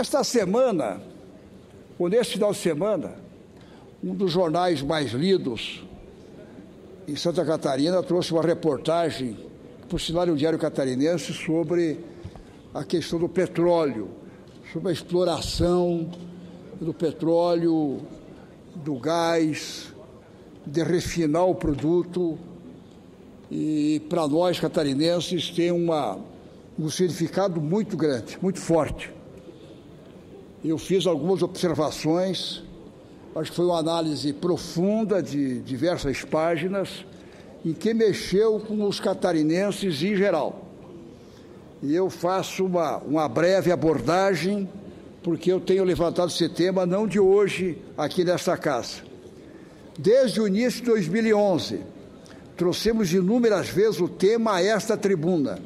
Esta semana, ou nesse final de semana, um dos jornais mais lidos em Santa Catarina trouxe uma reportagem, por sinal um diário catarinense, sobre a questão do petróleo, sobre a exploração do petróleo, do gás, de refinar o produto. E para nós catarinenses tem uma, um significado muito grande, muito forte. Eu fiz algumas observações, acho que foi uma análise profunda de diversas páginas, em que mexeu com os catarinenses em geral. E eu faço uma, uma breve abordagem, porque eu tenho levantado esse tema não de hoje aqui nesta casa. Desde o início de 2011, trouxemos inúmeras vezes o tema a esta tribuna.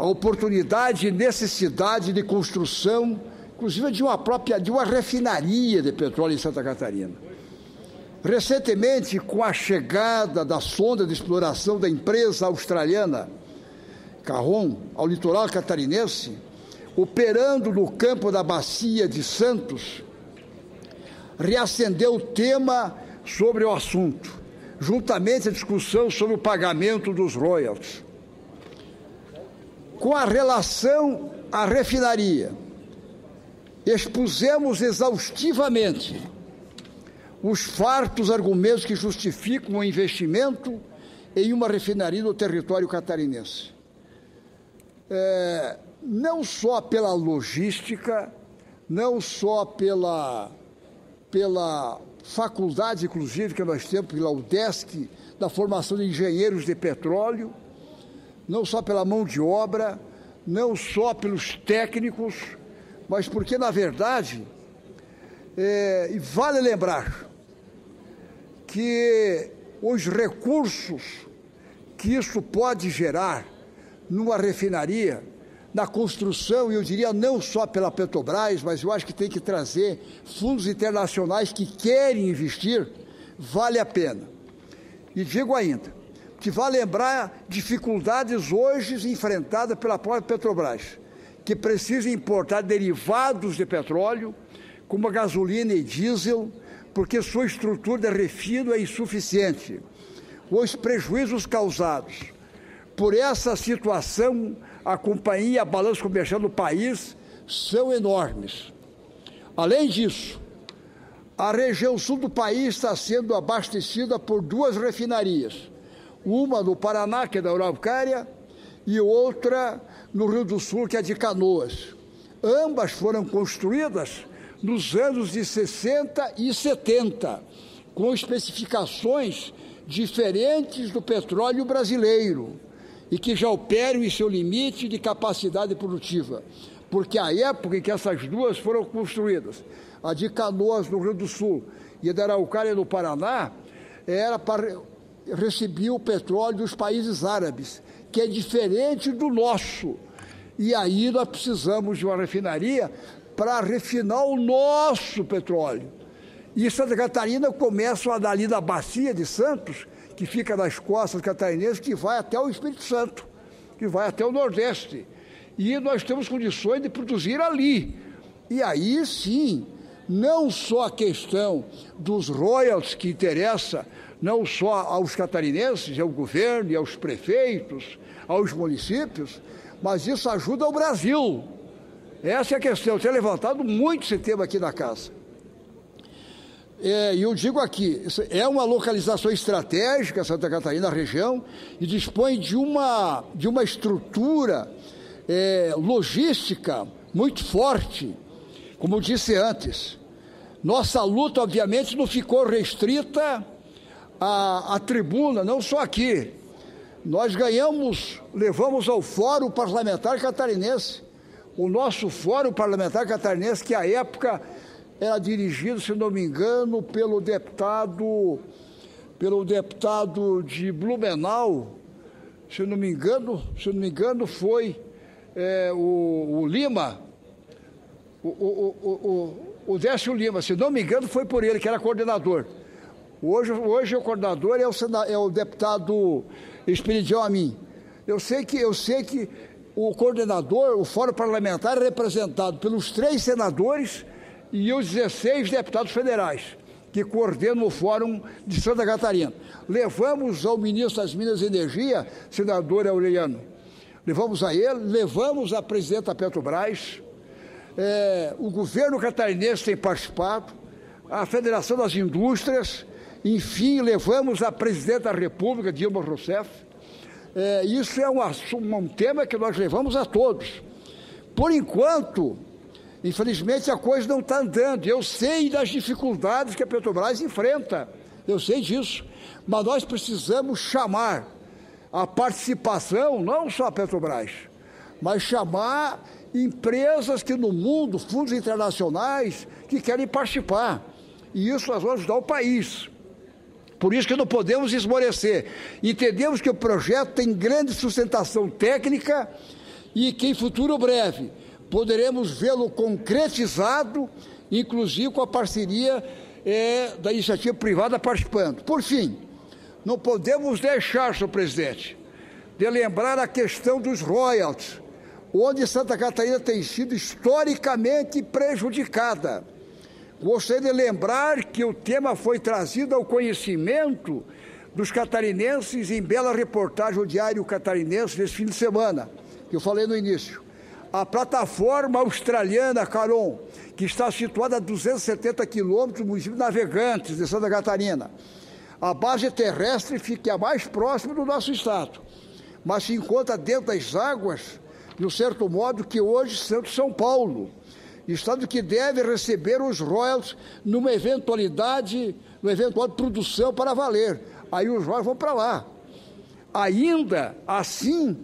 A oportunidade e necessidade de construção, inclusive de uma própria, de uma refinaria de petróleo em Santa Catarina. Recentemente, com a chegada da sonda de exploração da empresa australiana Carron ao litoral catarinense, operando no campo da bacia de Santos, reacendeu o tema sobre o assunto, juntamente a discussão sobre o pagamento dos royalties. Com a relação à refinaria, expusemos exaustivamente os fartos argumentos que justificam o investimento em uma refinaria no território catarinense. É, não só pela logística, não só pela, pela faculdade, inclusive, que nós temos, pela UDESC, da formação de engenheiros de petróleo, não só pela mão de obra, não só pelos técnicos, mas porque, na verdade, é, e vale lembrar que os recursos que isso pode gerar numa refinaria, na construção, e eu diria não só pela Petrobras, mas eu acho que tem que trazer fundos internacionais que querem investir, vale a pena. E digo ainda, que vai lembrar dificuldades hoje enfrentadas pela própria Petrobras, que precisa importar derivados de petróleo, como a gasolina e diesel, porque sua estrutura de refino é insuficiente. Os prejuízos causados por essa situação, a companhia a balança comercial do país são enormes. Além disso, a região sul do país está sendo abastecida por duas refinarias, uma no Paraná, que é da Araucária, e outra no Rio do Sul, que é de Canoas. Ambas foram construídas nos anos de 60 e 70, com especificações diferentes do petróleo brasileiro e que já operam em seu limite de capacidade produtiva. Porque a época em que essas duas foram construídas, a de Canoas, no Rio do Sul, e a da Araucária, no Paraná, era para receber o petróleo dos países árabes, que é diferente do nosso. E aí nós precisamos de uma refinaria para refinar o nosso petróleo. E Santa Catarina começa dali da bacia de Santos, que fica nas costas catarinenses, que vai até o Espírito Santo, que vai até o Nordeste. E nós temos condições de produzir ali. E aí sim, não só a questão dos royalties que interessa não só aos catarinenses, ao governo e aos prefeitos, aos municípios, mas isso ajuda ao Brasil. Essa é a questão. Eu tenho levantado muito esse tema aqui na casa. É, e eu digo aqui, é uma localização estratégica, Santa Catarina, a região, e dispõe de uma, de uma estrutura é, logística muito forte, como eu disse antes. Nossa luta, obviamente, não ficou restrita à, à tribuna, não só aqui. Nós ganhamos, levamos ao Fórum Parlamentar Catarinense, o nosso Fórum Parlamentar Catarinense, que à época era dirigido, se não me engano, pelo deputado, pelo deputado de Blumenau, se não me engano, se não me engano, foi é, o, o, Lima, o, o, o, o Décio Lima, se não me engano, foi por ele, que era coordenador. Hoje, hoje o coordenador é o, é o deputado Espiridião Amin. Eu sei que, eu sei que o coordenador, o fórum parlamentar é representado pelos três senadores e os 16 deputados federais que coordenam o Fórum de Santa Catarina. Levamos ao ministro das Minas e Energia, senador Aureliano, levamos a ele, levamos a presidenta Petrobras, é, o governo catarinense tem participado, a Federação das Indústrias, enfim, levamos a presidenta da República, Dilma Rousseff. É, isso é um, um tema que nós levamos a todos. Por enquanto, Infelizmente a coisa não está andando. Eu sei das dificuldades que a Petrobras enfrenta, eu sei disso. Mas nós precisamos chamar a participação, não só a Petrobras, mas chamar empresas que no mundo, fundos internacionais, que querem participar. E isso nós vamos ajudar o país. Por isso que não podemos esmorecer. Entendemos que o projeto tem grande sustentação técnica e que em futuro breve poderemos vê-lo concretizado, inclusive com a parceria é, da iniciativa privada participando. Por fim, não podemos deixar, senhor presidente, de lembrar a questão dos royalties, onde Santa Catarina tem sido historicamente prejudicada. Gostaria de lembrar que o tema foi trazido ao conhecimento dos catarinenses em bela reportagem ao Diário Catarinense nesse fim de semana, que eu falei no início. A plataforma australiana Caron, que está situada a 270 quilômetros do município de Navegantes, de Santa Catarina. A base terrestre fica mais próxima do nosso estado, mas se encontra dentro das águas, de um certo modo, que hoje de São Paulo. Estado que deve receber os royalties numa eventualidade, numa eventual produção para valer. Aí os royalties vão para lá. Ainda assim,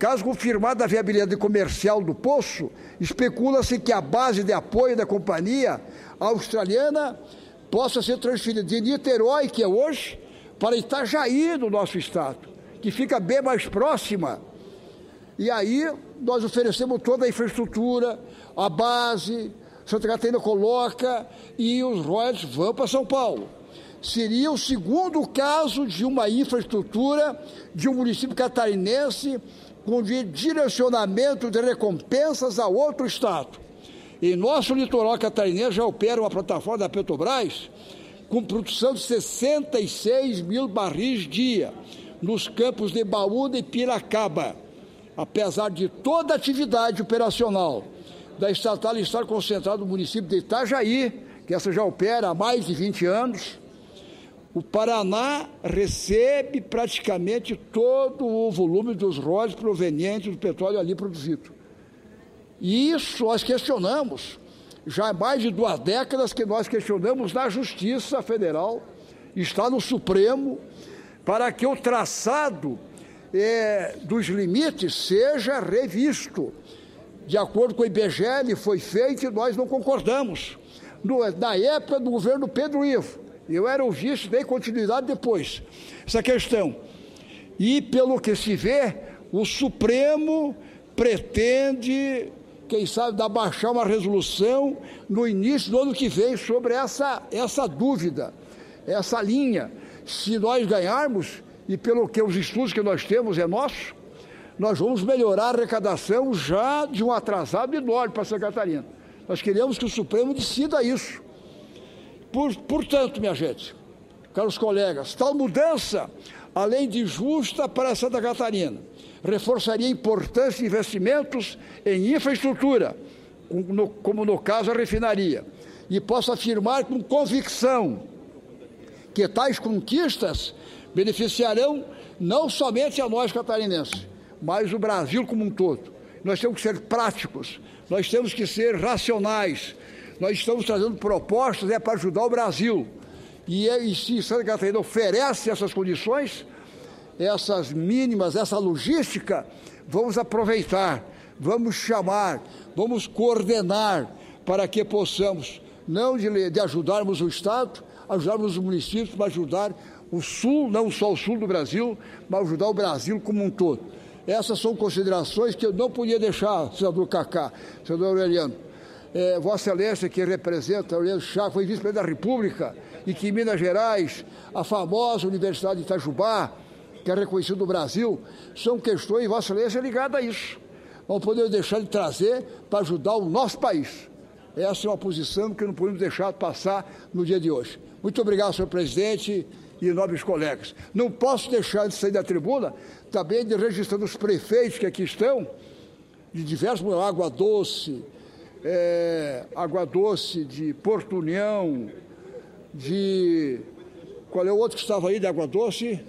Caso confirmada a viabilidade comercial do poço, especula-se que a base de apoio da companhia australiana possa ser transferida de Niterói, que é hoje, para Itajaí, no nosso estado, que fica bem mais próxima. E aí nós oferecemos toda a infraestrutura, a base, Santa Catarina coloca e os royalties vão para São Paulo. Seria o segundo caso de uma infraestrutura de um município catarinense com direcionamento de recompensas a outro Estado. Em nosso litoral catarinense já opera uma plataforma da Petrobras com produção de 66 mil barris dia nos campos de Baúna e Piracaba. Apesar de toda a atividade operacional da estatal estar concentrada no município de Itajaí, que essa já opera há mais de 20 anos, o Paraná recebe praticamente todo o volume dos royalties provenientes do petróleo ali produzido. E isso nós questionamos. Já há mais de duas décadas que nós questionamos na Justiça Federal, está no Supremo, para que o traçado é, dos limites seja revisto. De acordo com o IBGE, ele foi feito e nós não concordamos. No, na época do governo Pedro Ivo, eu era o vice, dei continuidade depois. Essa questão. E pelo que se vê, o Supremo pretende, quem sabe, baixar uma resolução no início do ano que vem sobre essa, essa dúvida, essa linha. Se nós ganharmos, e pelo que os estudos que nós temos é nosso, nós vamos melhorar a arrecadação já de um atrasado enorme para Santa Catarina. Nós queremos que o Supremo decida isso. Por, portanto, minha gente, caros colegas, tal mudança, além de justa para Santa Catarina, reforçaria a importância de investimentos em infraestrutura, como no caso a refinaria, e posso afirmar com convicção que tais conquistas beneficiarão não somente a nós catarinenses, mas o Brasil como um todo. Nós temos que ser práticos, nós temos que ser racionais, nós estamos trazendo propostas é, para ajudar o Brasil. E, é, e se Santa Catarina oferece essas condições, essas mínimas, essa logística, vamos aproveitar, vamos chamar, vamos coordenar para que possamos, não de, de ajudarmos o Estado, ajudarmos os municípios, mas ajudar o Sul, não só o Sul do Brasil, mas ajudar o Brasil como um todo. Essas são considerações que eu não podia deixar, senador Cacá, senador Aureliano é, Vossa Excelência, que representa Aurélio Chá, foi vice-presidente da República, e que em Minas Gerais, a famosa Universidade de Itajubá, que é reconhecida no Brasil, são questões, Vossa Excelência, ligadas a isso. vamos poder deixar de trazer para ajudar o nosso país. Essa é uma posição que não podemos deixar passar no dia de hoje. Muito obrigado, senhor presidente e nobres colegas. Não posso deixar de sair da tribuna também de registrar os prefeitos que aqui estão, de diversos, Água Doce, é, Água Doce de Porto União, de. Qual é o outro que estava aí de Água Doce?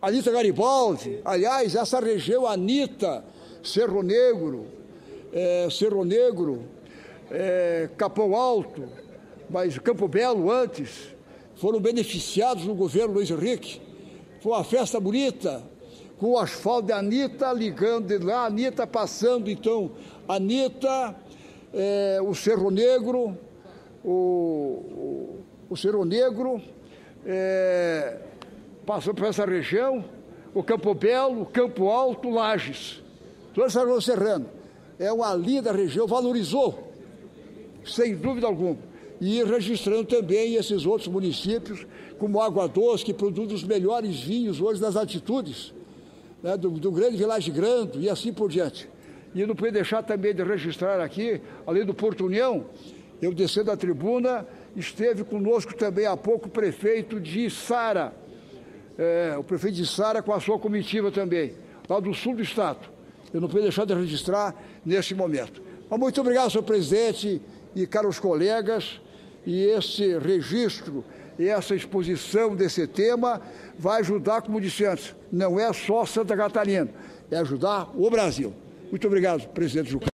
Anitta Garibaldi. Aliás, essa região, Anitta, Cerro Negro, é, Cerro Negro, é, Capão Alto, mas Campo Belo antes, foram beneficiados no governo Luiz Henrique. Foi uma festa bonita, com o asfalto de Anitta ligando de lá, Anitta passando, então, Anitta, é, o Cerro Negro, o, o, o Cerro Negro, é, passou por essa região, o Campo Belo, Campo Alto, Lages. Toda essa região serrana. É uma linda região, valorizou, sem dúvida alguma. E registrando também esses outros municípios, como Água Doce, que produz os melhores vinhos hoje das altitudes, né, do, do grande Vilagem Grande e assim por diante. E não podia deixar também de registrar aqui, além do Porto União, eu descendo a tribuna, esteve conosco também há pouco o prefeito de Sara, é, o prefeito de Sara com a sua comitiva também, lá do sul do estado. Eu não podia deixar de registrar neste momento. Mas muito obrigado, senhor presidente e caros colegas, e esse registro e essa exposição desse tema vai ajudar, como disse antes, não é só Santa Catarina, é ajudar o Brasil. Muito obrigado, presidente Jucá.